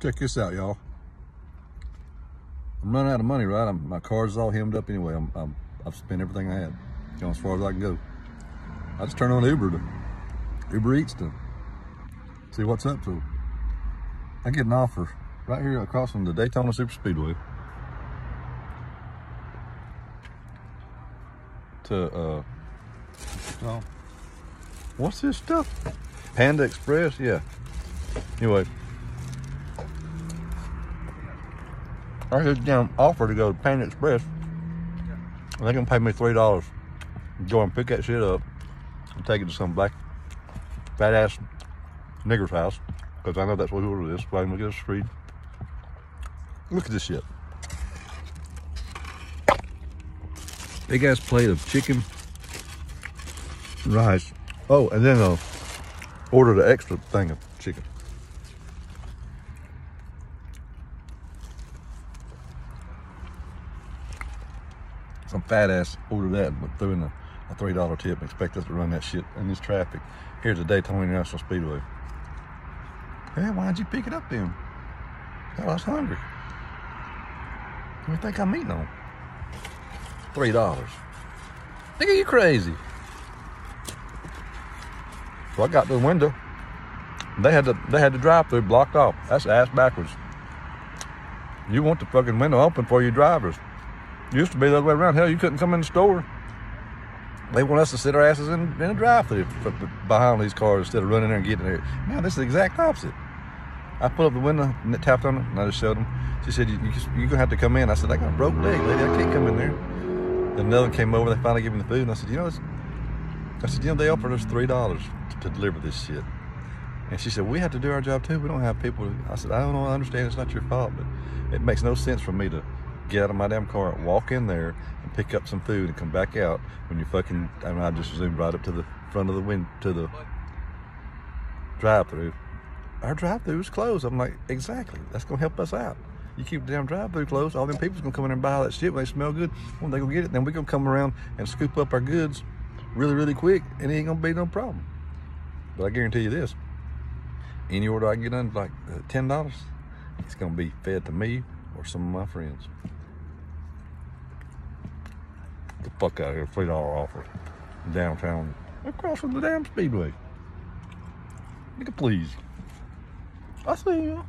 Check this out, y'all. I'm running out of money, right? I'm, my car's all hemmed up anyway. I'm, I'm, I've spent everything I had. Gone as far as I can go. I just turn on Uber to Uber Eats to see what's up. So I get an offer right here across from the Daytona Super Speedway to uh what's this stuff? Panda Express, yeah. Anyway, I just damn offer to go to Panda Express. They're gonna pay me three dollars. Go and pick that shit up and take it to some black fat ass nigger's house. Because I know that's what it is. Right, look at the street. Look at this shit. Big ass plate of chicken, rice. Oh, and then uh, order the extra thing of chicken. Some fat ass ordered that, and threw in a, a three dollar tip and expect us to run that shit in this traffic. Here's the Daytona International Speedway. Hey, why'd you pick it up then? Hell, I was hungry. What do you think I'm eating on? Three dollars. Think you crazy. So I got to the window. They had the they had the drive through blocked off. That's ass backwards. You want the fucking window open for your drivers. Used to be the other way around. Hell, you couldn't come in the store. They want us to sit our asses in, in a drive-through behind these cars instead of running there and getting there. Now this is the exact opposite. I pulled up the window and it tapped on it, and I just showed them. She said, you, you, "You're gonna have to come in." I said, "I got a broke leg, lady. I can't come in there." Then another one came over. They finally gave me the food, and I said, "You know, I said, you know, they offered us three dollars to, to deliver this shit." And she said, "We have to do our job too. We don't have people." I said, "I don't know. I understand. It's not your fault, but it makes no sense for me to." Get out of my damn car, and walk in there, and pick up some food and come back out when you fucking. I mean, I just zoomed right up to the front of the wind to the drive-through. Our drive-through is closed. I'm like, exactly. That's gonna help us out. You keep the damn drive-through closed, all them people's gonna come in and buy all that shit when they smell good. When they go get it, then we gonna come around and scoop up our goods really, really quick, and it ain't gonna be no problem. But I guarantee you this: any order I get under like uh, ten dollars, it's gonna be fed to me or some of my friends the fuck out of here. Three dollar offer. Downtown. Across from the damn speedway. Nigga, please. I see you.